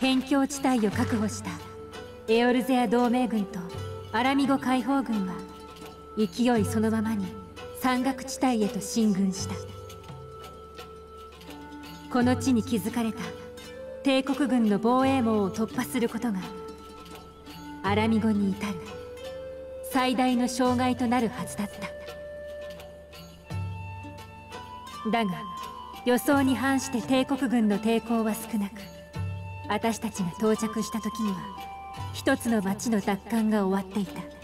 辺境地帯を確保した。エオルゼア同盟軍とアラミゴ解放軍は勢いそのままに山岳地帯へと進軍した。この地に築かれた帝国軍の防衛網を突破することがアラミゴに至る最大の障害となるはずだった。だが予想に反して帝国軍の抵抗は少なく私たちが到着した時には一つの町の奪還が終わっていた。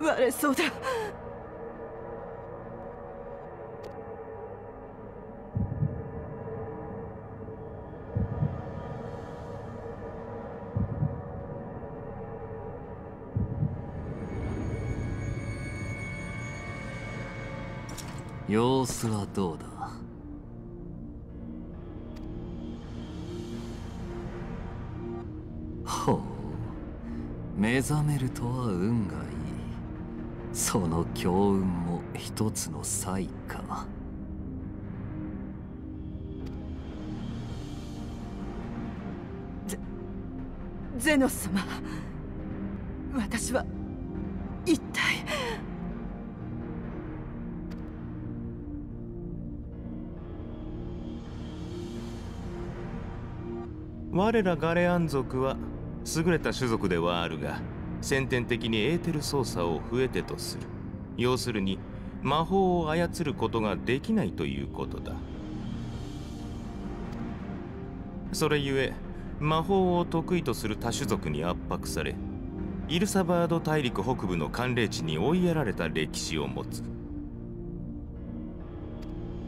れそうだ。様子はどうだ？ほう。目覚めるとは運がいい。その強運も一つの才か。ゼノス様私は一体。我らガレアン族は優れた種族ではあるが先天的にエーテル操作を増えてとする。要するに魔法を操ることができないということだ。それゆえ魔法を得意とする多種族に圧迫されイルサバード大陸北部の寒冷地に追いやられた歴史を持つ。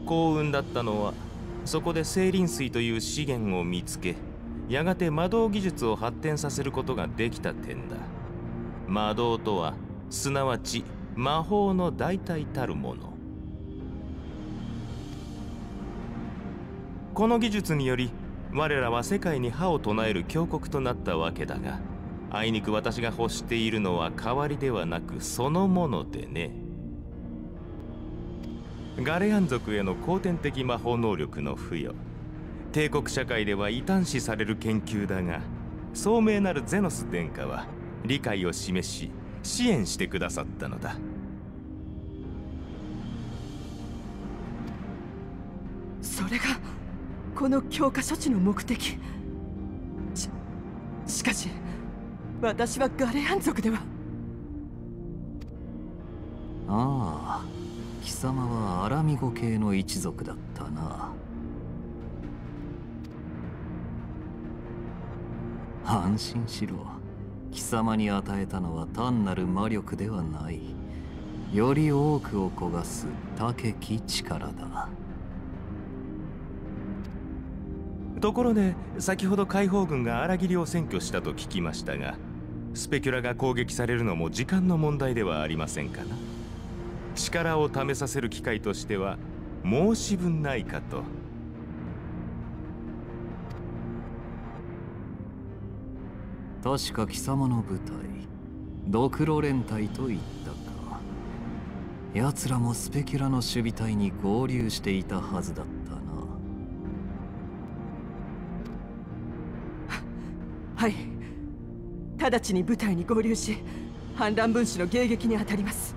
幸運だったのはそこで精輪水という資源を見つけやがて魔導技術を発展させることができた点だ。魔導とはすなわち魔法の代替たるもの。この技術により我らは世界に歯を唱える強国となったわけだがあいにく私が欲しているのは代わりではなくそのものでね。ガレアン族への後天的魔法能力の付与。帝国社会では異端視される研究だが聡明なるゼノス殿下は理解を示し支援してくださったのだ。それがこの強化処置の目的。ししかし私はガレアン族では。ああ貴様はアラミゴ系の一族だったな。安心しろ貴様に与えたのは単なる魔力ではない。より多くを焦がす高き力だ。ところで先ほど解放軍が荒切りを占拠したと聞きましたがスペキュラが攻撃されるのも時間の問題ではありませんかな？力を試させる機会としては申し分ないかと。確か貴様の部隊ドクロ連隊と言ったか。奴らもスペキュラの守備隊に合流していたはずだったな。はい。直ちに部隊に合流し反乱分子の迎撃に当たります。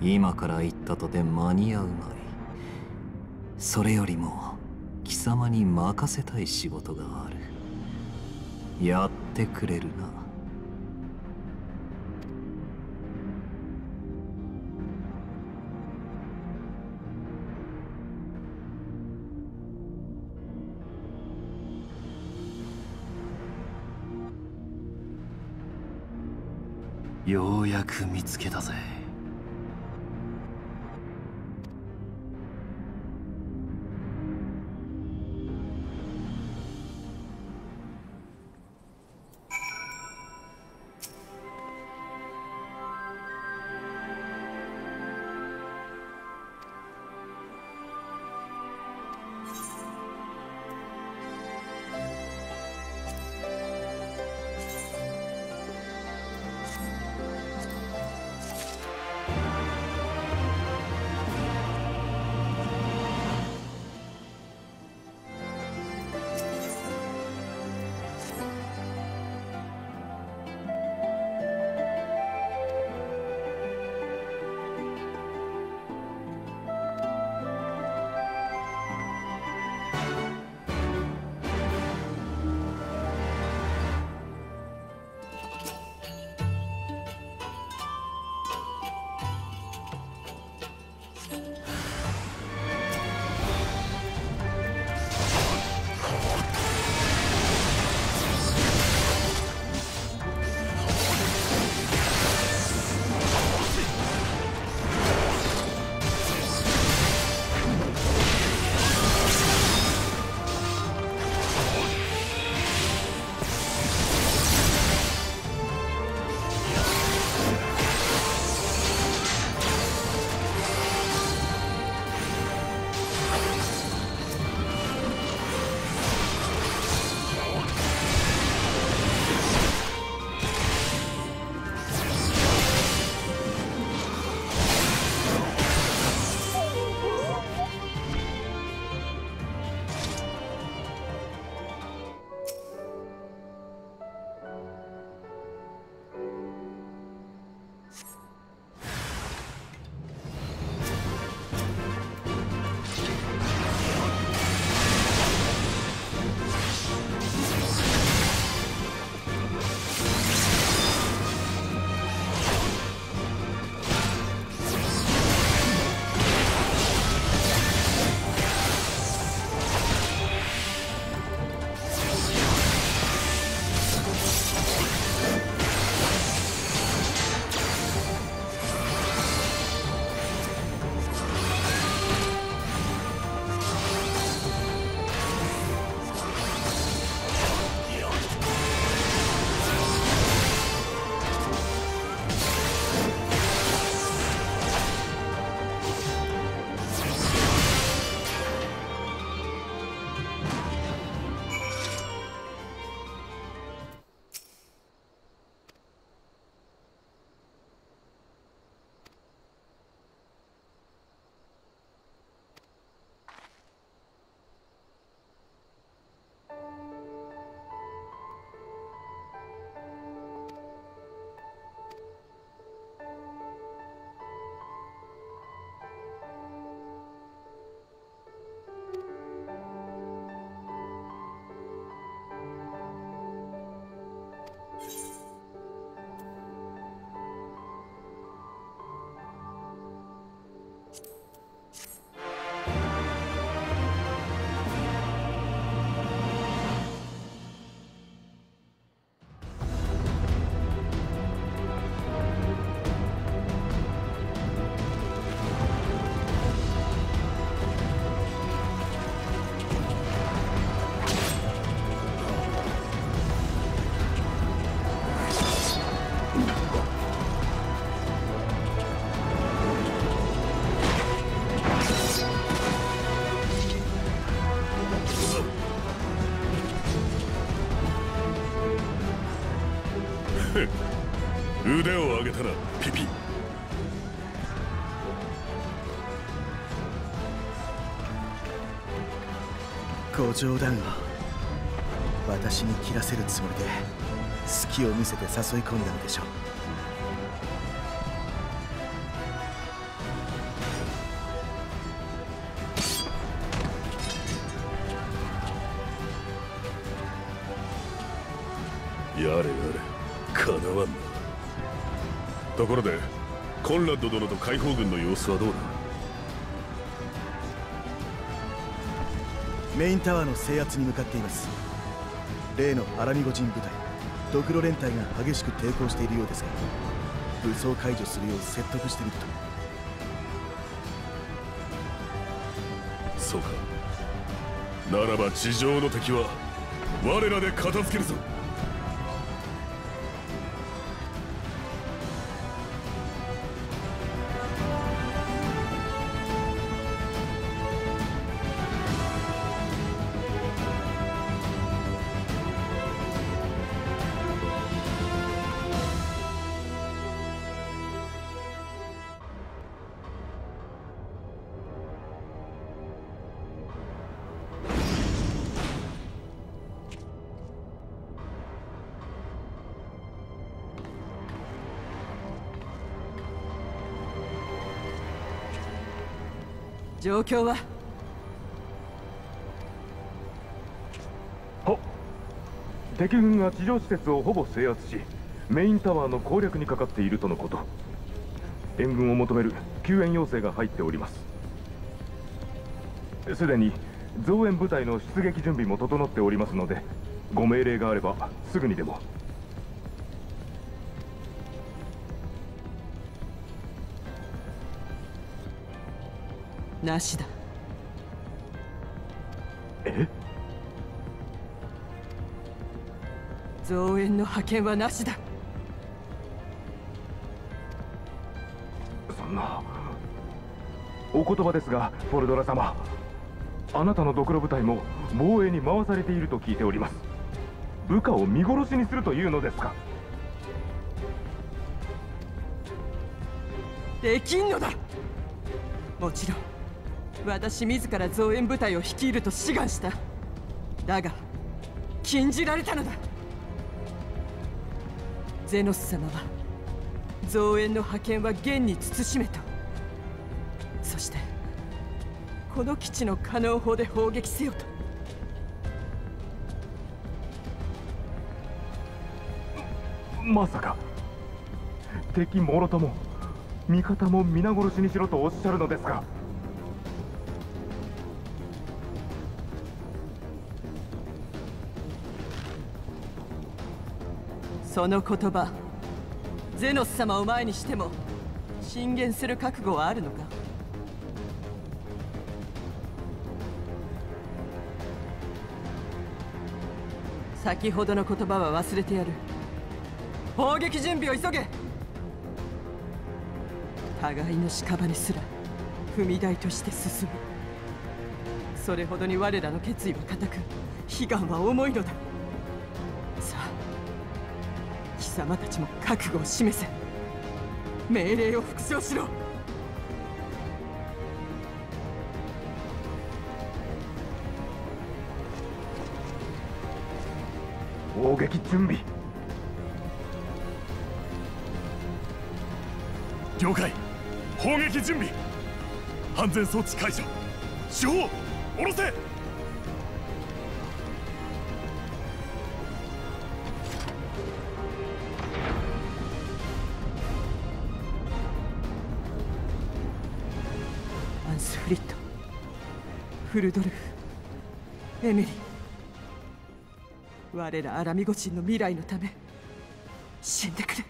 今から言ったとて間に合うまい。それよりも貴様に任せたい仕事がある。やってくれるな。ようやく見つけたぜ。冗談を私に切らせるつもりで隙を見せて誘い込んだのでしょう。やれやれかなわん。なところでコンラッド殿と解放軍の様子はどうだ？メインタワーの制圧に向かっています。例のアラミゴ人部隊ドクロ連隊が激しく抵抗しているようですが武装解除するよう説得してみると。そうか。ならば地上の敵は我らで片付けるぞ。状況は？は敵軍が地上施設をほぼ制圧しメインタワーの攻略にかかっているとのこと。援軍を求める救援要請が入っております。すでに増援部隊の出撃準備も整っておりますのでご命令があればすぐにでも。なしだ。え？増援の派遣はなしだ。そんなお言葉ですがフォルドラ様。あなたのドクロ部隊も防衛に回されていると聞いております。部下を見殺しにするというのですか？できんのだ。もちろん私自ら増援部隊を率いると志願した。だが禁じられたのだ。ゼノス様は増援の派遣は現に慎めと。そしてこの基地の可能法で砲撃せよと。まさか。敵もろとも味方も皆殺しにしろとおっしゃるのですか。その言葉。ゼノス様を前にしても進言する覚悟はあるのか？先ほどの言葉は忘れてやる。砲撃準備を急げ！互いの屍すら踏み台として進む。それほどに我らの決意は固く悲願は重いのだ。様たちも覚悟を示せ。命令を復唱しろ。砲撃準備。了解。砲撃準備。安全装置解除。手法下ろせ。フルドルフ。エメリ我らアラミゴ人の未来のため死んでくれ。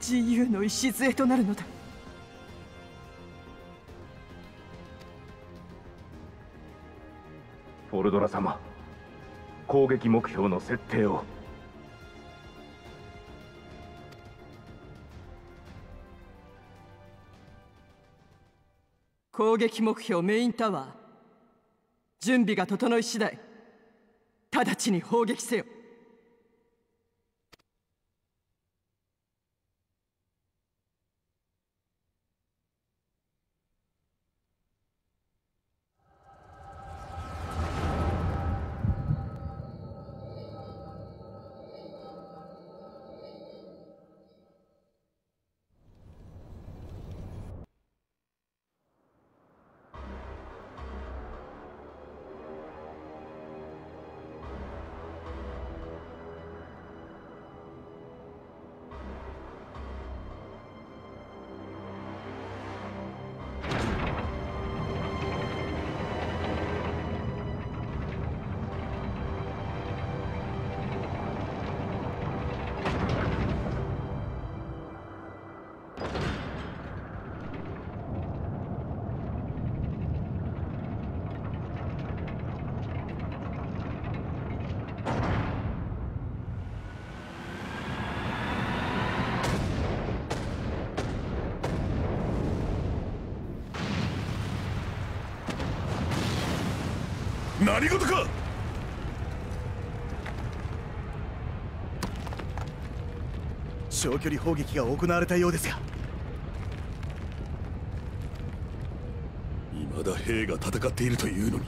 自由の礎となるのだ。フォルドラ様攻撃目標の設定を。攻撃目標メインタワー。準備が整い次第直ちに砲撃せよ。何事か。長距離砲撃が行われたようですが。未だ兵が戦っているというのに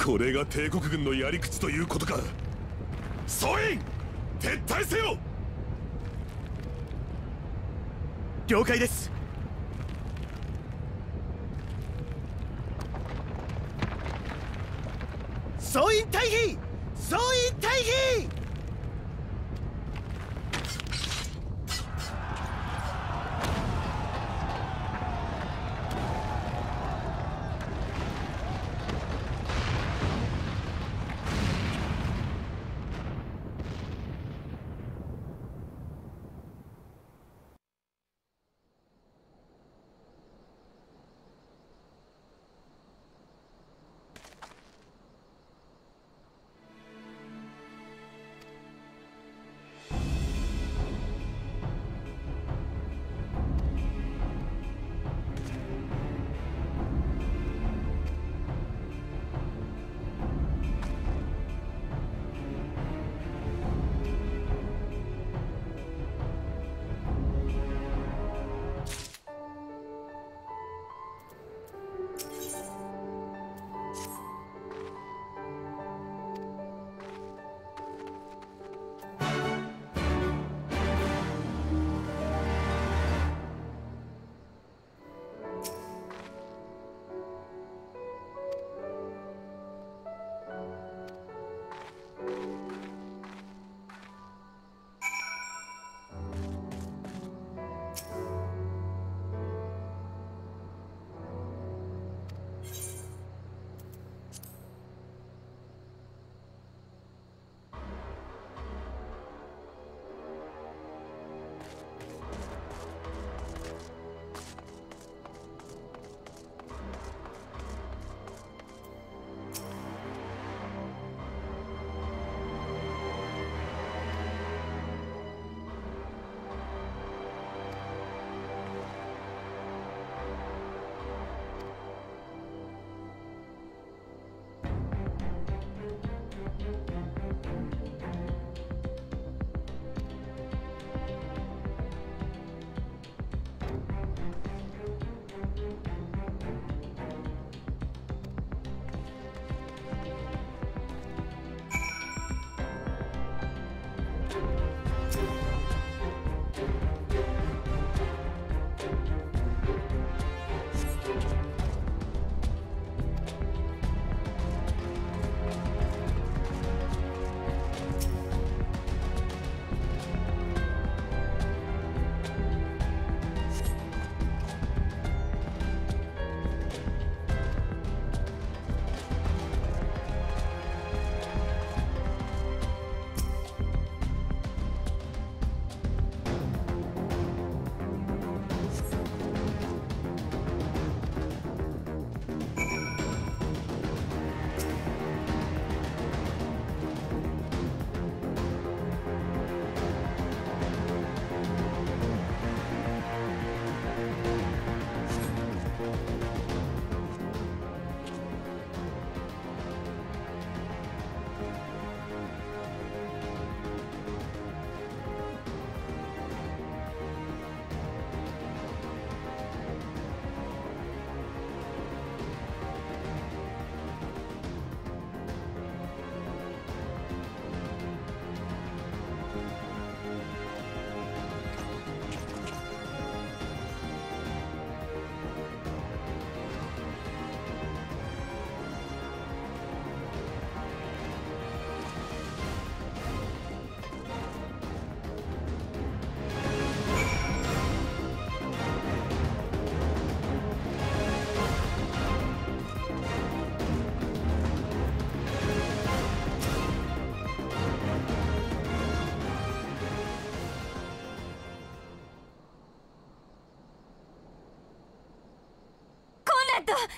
これが帝国軍のやり口ということか。総員撤退せよ。了解です総員退避総員退避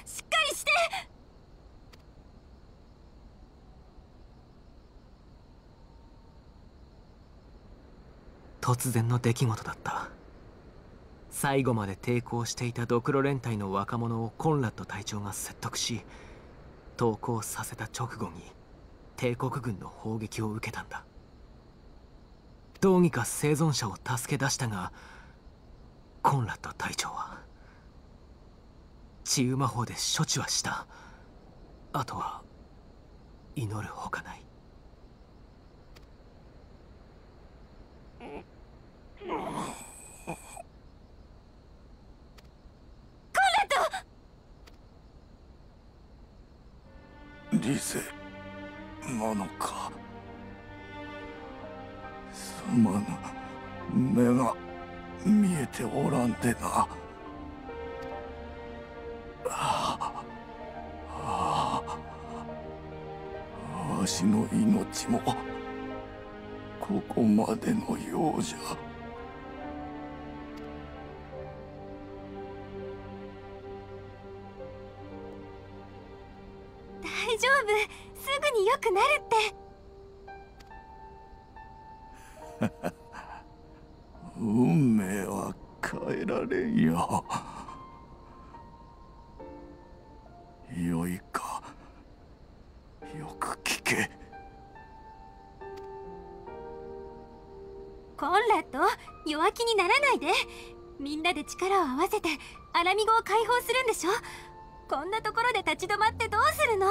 しっかりして。突然の出来事だった。最後まで抵抗していたドクロ連隊の若者をコンラッド隊長が説得し投降させた直後に帝国軍の砲撃を受けたんだ。どうにか生存者を助け出したがコンラッド隊長は治癒魔法で処置はした。あとは祈るほかない。リゼなのかすまぬ。目が見えておらんでな私の命もここまでのようじゃ。大丈夫。すぐによくなるって。よく聞け。コンラッド弱気にならないで。みんなで力を合わせてアラミゴを解放するんでしょ。こんなところで立ち止まってどうするの。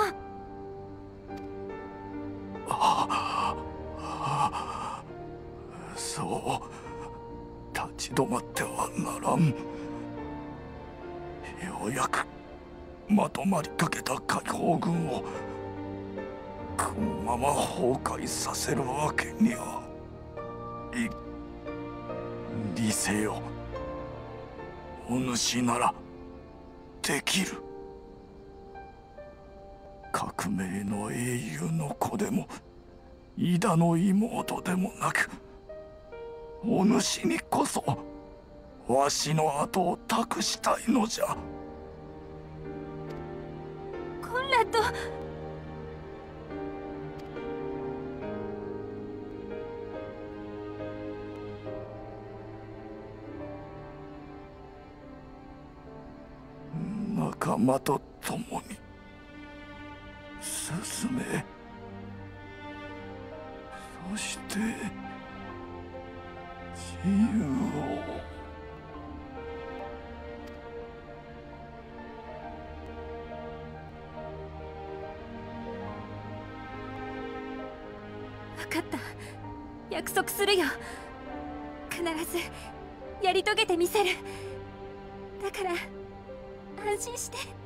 そう。立ち止まってはならん。ようやくまとまりかけた解放軍をこのまま崩壊させるわけにはい理性よ。お主ならできる。革命の英雄の子でも伊田の妹でもなくお主にこそわしの後を託したいのじゃ。コンラッド仲間と共に。進め。そして自由を。分かった。約束するよ。必ずやり遂げてみせる。だから安心して。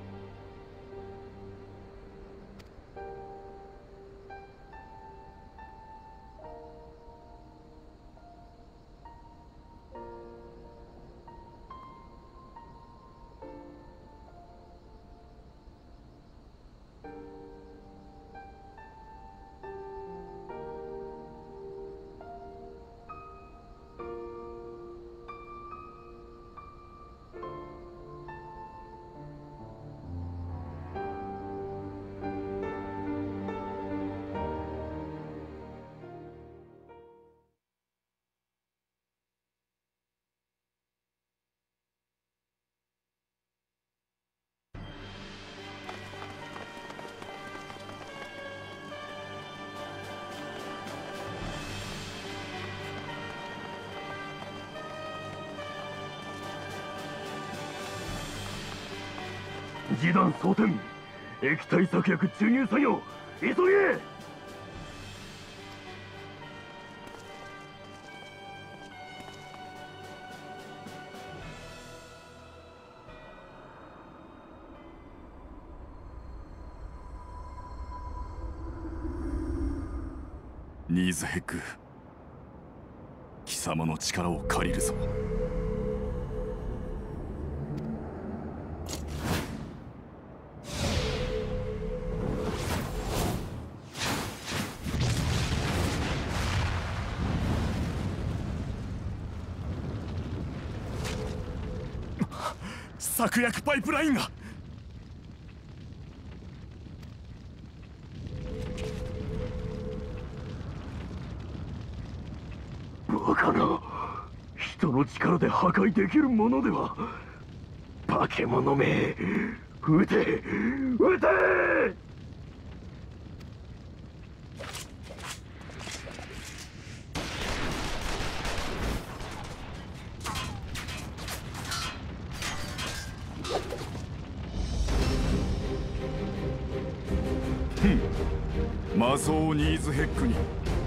示弾装填液体策薬注入作業急げ！ニーズヘッグ貴様の力を借りるぞ爆薬パイプラインが。バカな人の力で破壊できるものでは化け物め撃て撃て！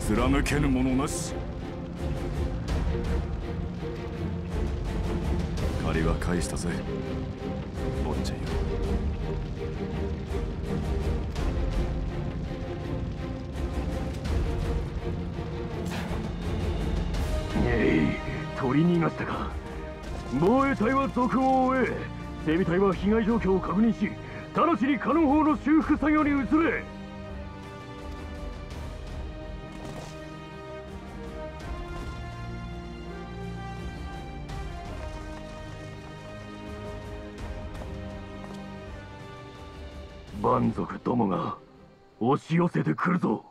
貫けぬものなし。借りは返したぜ。坊ちゃんよ。えい取り逃がしたか。防衛隊は続報を終え。整備隊は被害状況を確認し直ちにカノン砲の修復作業に移れ。蛮族どもが押し寄せてくるぞ。